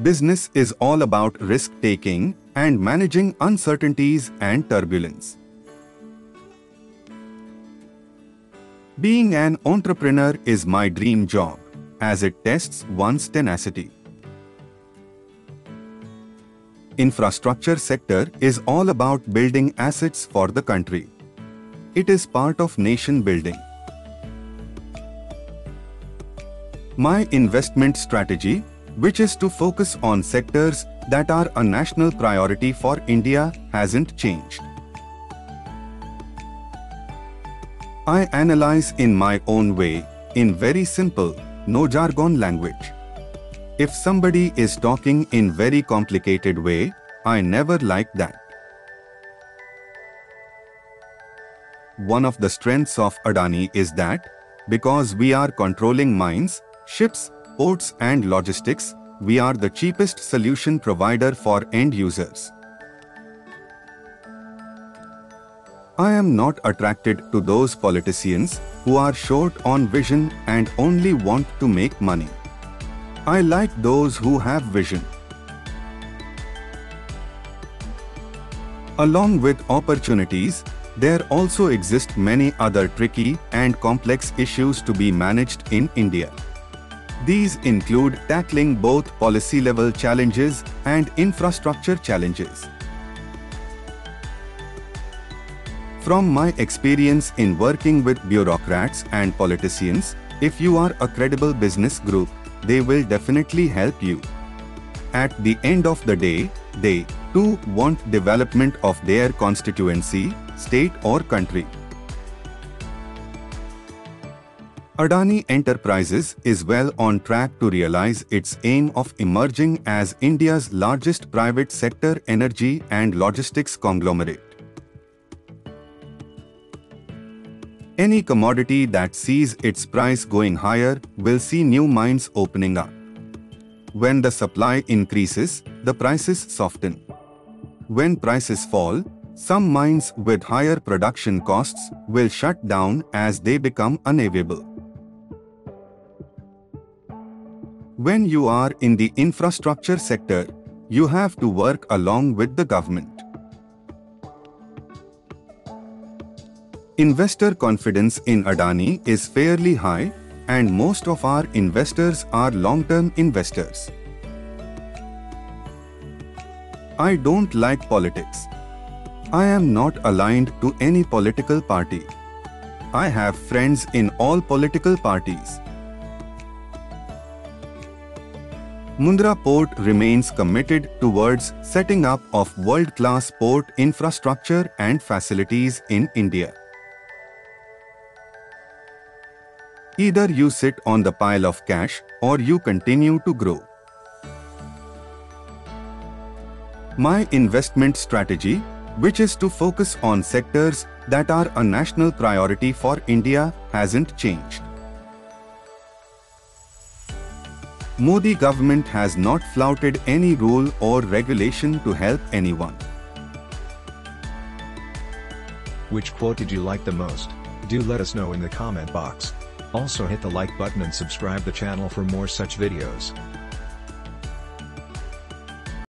Business is all about risk taking and managing uncertainties and turbulence. Being an entrepreneur is my dream job, as it tests one's tenacity. Infrastructure sector is all about building assets for the country. It is part of nation building. My investment strategy, which is to focus on sectors that are a national priority for India, hasn't changed. I analyze in my own way, in very simple, no jargon language. If somebody is talking in very complicated way, I never like that. One of the strengths of Adani is that, because we are controlling mines, ships, ports and logistics, we are the cheapest solution provider for end users. I am not attracted to those politicians who are short on vision and only want to make money. I like those who have vision. Along with opportunities, there also exist many other tricky and complex issues to be managed in India. These include tackling both policy-level challenges and infrastructure challenges. From my experience in working with bureaucrats and politicians, if you are a credible business group, they will definitely help you. At the end of the day, they, too, want development of their constituency, state or country. Adani Enterprises is well on track to realize its aim of emerging as India's largest private sector energy and logistics conglomerate. Any commodity that sees its price going higher will see new mines opening up. When the supply increases, the prices soften. When prices fall, some mines with higher production costs will shut down as they become unavailable. When you are in the infrastructure sector, you have to work along with the government. Investor confidence in Adani is fairly high and most of our investors are long-term investors. I don't like politics. I am not aligned to any political party. I have friends in all political parties. Mundra Port remains committed towards setting up of world-class port infrastructure and facilities in India. Either you sit on the pile of cash or you continue to grow. My investment strategy, which is to focus on sectors that are a national priority for India, hasn't changed. Modi government has not flouted any rule or regulation to help anyone. Which quote did you like the most? Do let us know in the comment box. Also hit the like button and subscribe the channel for more such videos.